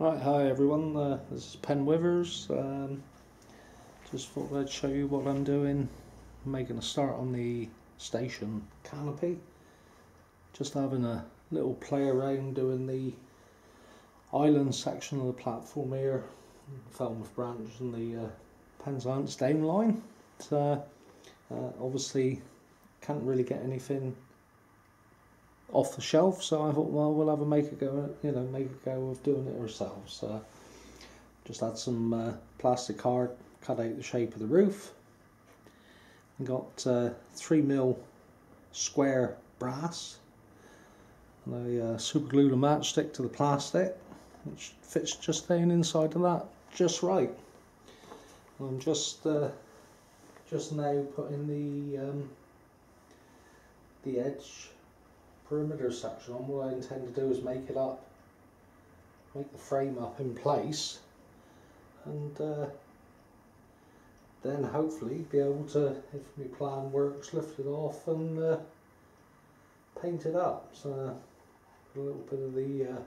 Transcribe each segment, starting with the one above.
Right, hi everyone, uh, this is Penwithers. Um, just thought I'd show you what I'm doing, making a start on the station canopy. Just having a little play around doing the island section of the platform here, Falmouth branch and the uh, Penzance down line. uh, uh, obviously can't really get anything off the shelf. So I thought, well, we'll have a make a go, you know, make a go of doing it ourselves. Uh, just had some uh, plastic card, cut out the shape of the roof, and got uh, three mil square brass, and I uh, super glued a matchstick to the plastic, which fits just down inside of that, just right. And I'm just uh, just now putting the um, the edge perimeter section on, what I intend to do is make it up, make the frame up in place, and uh, then hopefully be able to, if my plan works, lift it off and uh, paint it up. So a little bit of the uh,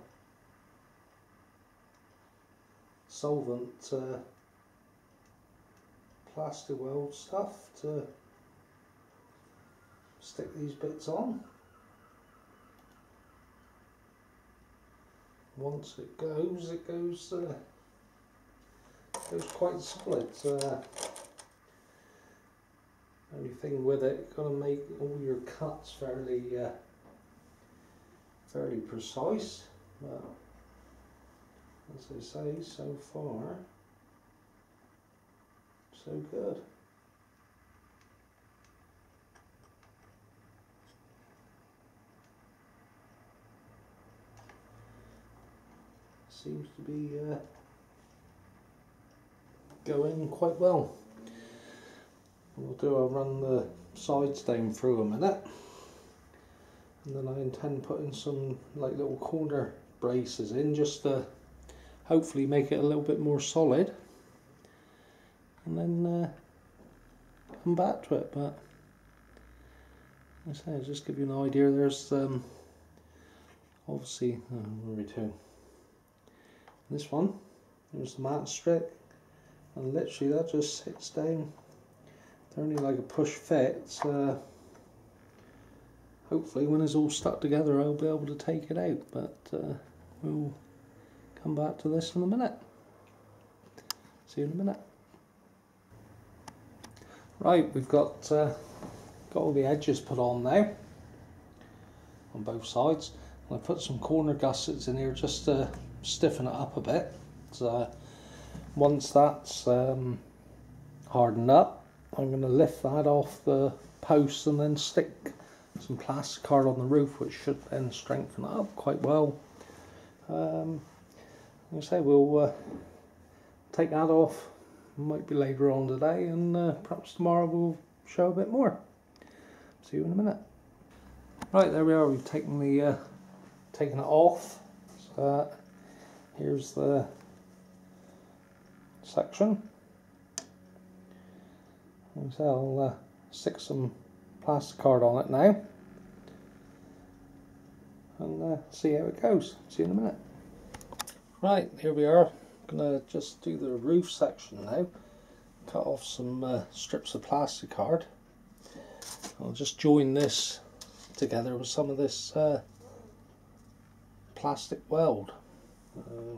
solvent uh, Plastic Weld stuff to stick these bits on. Once it goes, it goes uh, goes quite solid. Uh, only thing with it, you've got to make all your cuts fairly uh, fairly precise. But as I say, so far, so good. Seems to be uh, going quite well. I'll do, I'll run the sides down through a minute. And then I intend putting some like little corner braces in just to hopefully make it a little bit more solid. And then uh, come back to it. But I say just give you an idea. There's um, obviously oh, where this one there's the matchstick and literally that just sits down. They're only like a push fit so hopefully when it's all stuck together I'll be able to take it out but uh, we'll come back to this in a minute. See you in a minute. Right we've got uh, got all the edges put on now on both sides. I put some corner gussets in here just to stiffen it up a bit. So once that's um, hardened up, I'm going to lift that off the post and then stick some plastic card on the roof, which should then strengthen it up quite well. Um, like I say, we'll uh, take that off. Might be later on today, and uh, perhaps tomorrow we'll show a bit more. See you in a minute. Right, there we are. We've taken the uh, taken it off. So Here's the section. So I'll uh, stick some plastic card on it now and uh, see how it goes. See you in a minute. Right, here we are. I'm gonna just do the roof section now. Cut off some uh, strips of plastic card. I'll just join this together with some of this uh, plastic weld. Uh,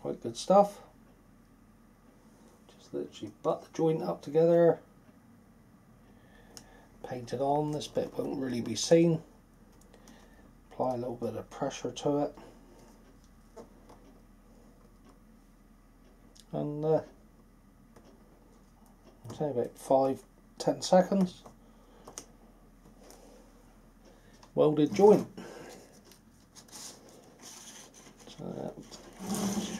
quite good stuff. Just literally butt the joint up together. Paint it on. This bit won't really be seen. Apply a little bit of pressure to it. And uh, say about five, ten seconds. Welded joint. Uh,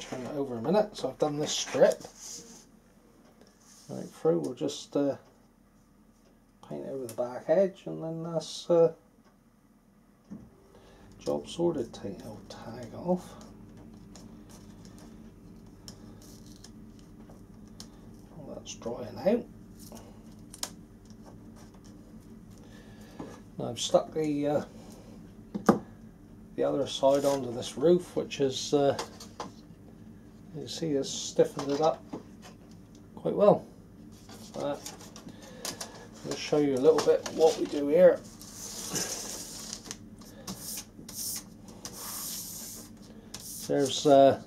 turn So I've done this strip right through. We'll just uh, paint over the back edge, and then that's uh, job sorted. Take the tag off. Well, that's drying out. Now I've stuck the uh, the other side onto this roof, which is uh, you see it's stiffened it up quite well. Uh, I'll show you a little bit what we do here. There's uh,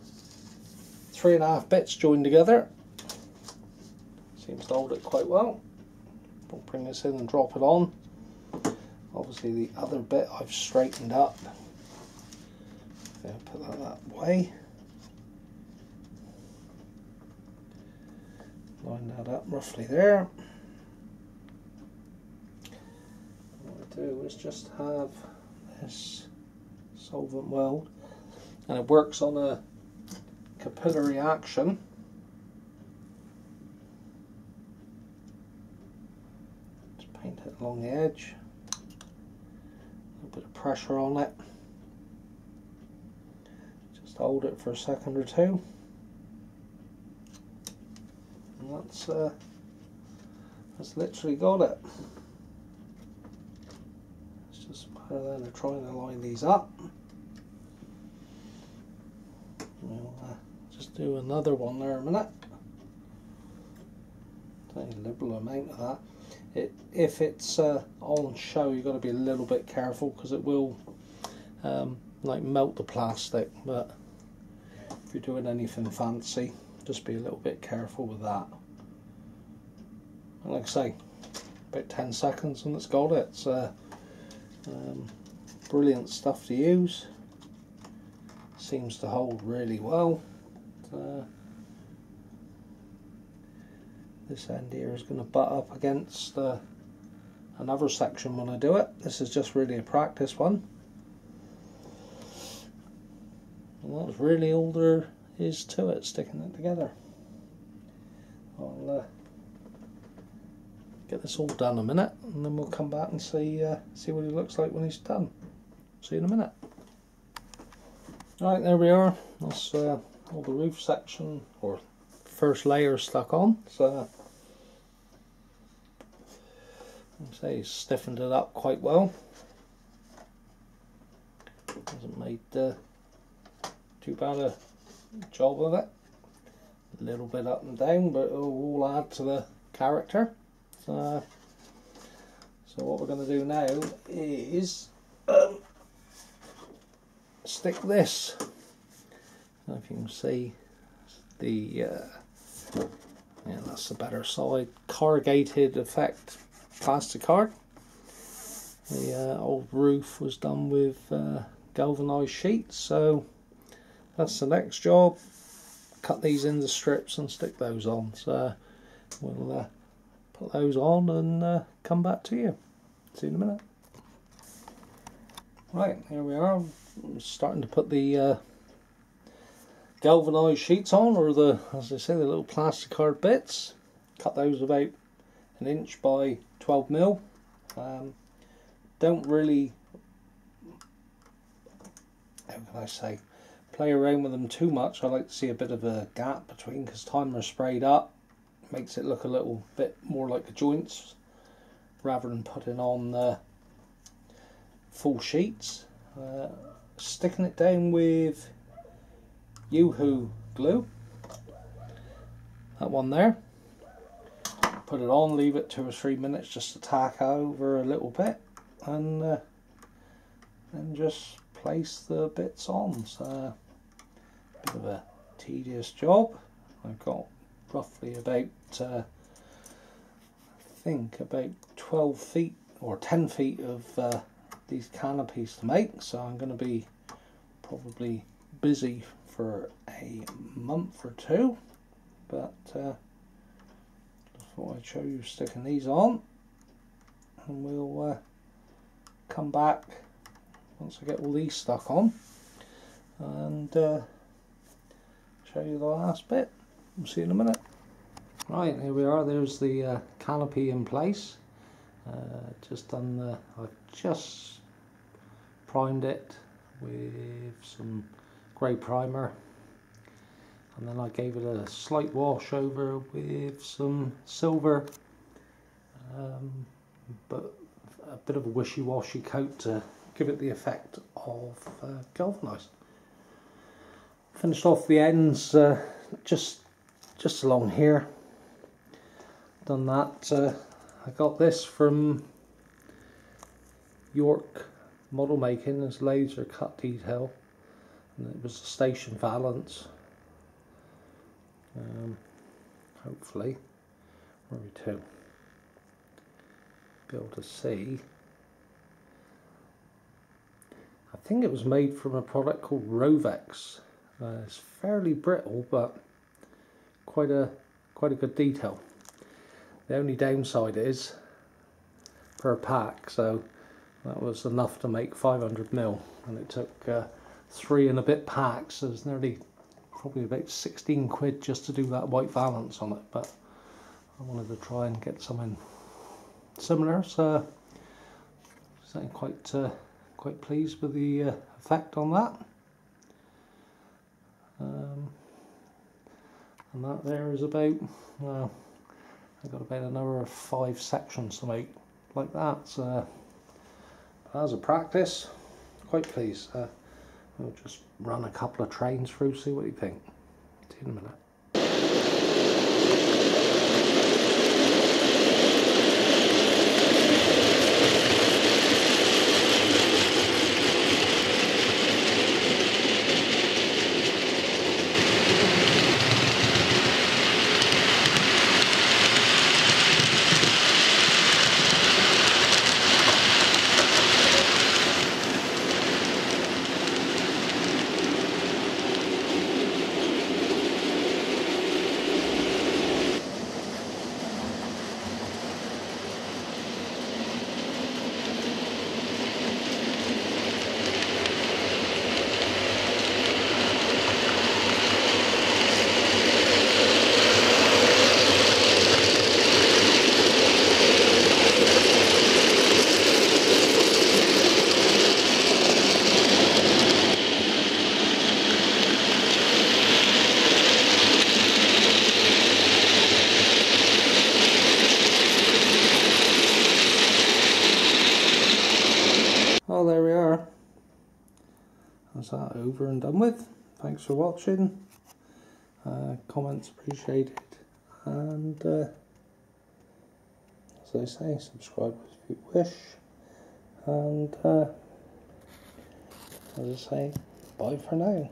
three and a half bits joined together. Seems to hold it quite well. We'll bring this in and drop it on. Obviously the other bit I've straightened up. put that that way. Line that up roughly there. What I do is just have this solvent weld and it works on a capillary action. Just paint it along the edge. A bit of pressure on it. Just hold it for a second or two. And that's uh, that's literally got it. It's just a matter of trying to line these up. We'll uh, just do another one there a minute. take a liberal amount of that. It, if it's uh, on show, you've got to be a little bit careful because it will um, like melt the plastic. But if you're doing anything fancy, just be a little bit careful with that. And like I say, about 10 seconds and it's got it. It's um, brilliant stuff to use seems to hold really well. Uh, this end here is going to butt up against uh, another section when I do it. This is just really a practice one. And that's really all there is to it, sticking it together. I'll uh, get this all done a minute and then we'll come back and see, uh, see what he looks like when he's done. See you in a minute. Right, there we are. That's uh, all the roof section or first layer stuck on. So, I say, he's stiffened it up quite well. Hasn't made uh, too bad a job of it. A little bit up and down, but it'll all add to the character. So, so what we're going to do now is um, stick this. If you can see the, uh, yeah, that's the better side, corrugated effect plastic card. The uh, old roof was done with uh, galvanized sheets, so that's the next job. Cut these into strips and stick those on. So we'll uh, put those on and uh, come back to you. See you in a minute. Right, here we are. Starting to put the uh, galvanized sheets on, or the, as I say, the little plastic card bits. Cut those about an inch by 12 mil. Um, don't really, how can I say, play around with them too much. I like to see a bit of a gap between because time they're sprayed up makes it look a little bit more like the joints rather than putting on the full sheets. Uh, sticking it down with UHU glue. That one there. Put it on, leave it two or three minutes just to tack over a little bit and uh, then just place the bits on. So, bit of a tedious job. I've got roughly about, uh, I think about 12 feet or 10 feet of uh, these canopies to make. So I'm going to be probably busy for a month or two. But uh, thought I'd show you sticking these on. And we'll uh, come back once I get all these stuck on. And uh, show you the last bit. We'll see you in a minute. Right here we are. There's the uh, canopy in place. Uh, just done the I've just primed it with some grey primer. And then I gave it a slight wash over with some silver. Um, but a bit of a wishy-washy coat to give it the effect of uh, galvanised. Finished off the ends uh, just just along here. Done that. Uh, I got this from York Modelmaking as laser cut detail and it was a station valance um, hopefully where we to be able to see I think it was made from a product called Rovex uh, it's fairly brittle but quite a quite a good detail. The only downside is per pack so that was enough to make 500 mil and it took uh, three and a bit packs so it's nearly probably about 16 quid just to do that white valance on it but I wanted to try and get something similar so I'm quite uh, quite pleased with the uh, effect on that um, and that there is about well I've got about another five sections to make like that so as a practice, quite pleased. Uh, we'll just run a couple of trains through, see what you think. See you in a minute. Well, there we are. That's that over and done with. Thanks for watching. Uh, comments appreciated. And uh, as I say, subscribe if you wish. And uh, as I say, bye for now.